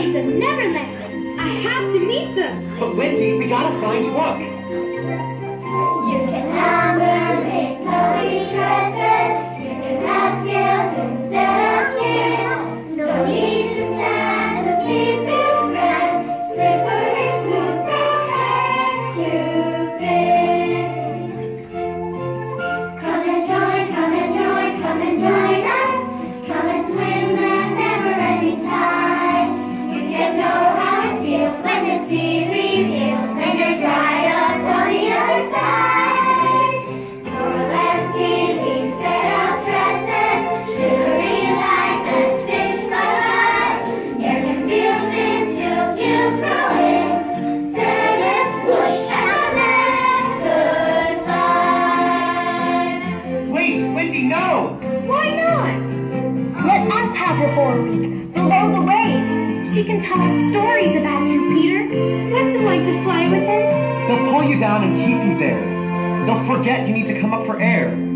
Mermaids of Neverland. I have to meet them. But Wendy, we gotta find Hook. You can have mermaids, snowy dresses. You can have scales instead of skin. No need to stand, the sea feels Her for a week, below the waves. She can tell us stories about you, Peter. What's it like to fly with him? They'll pull you down and keep you there. They'll forget you need to come up for air.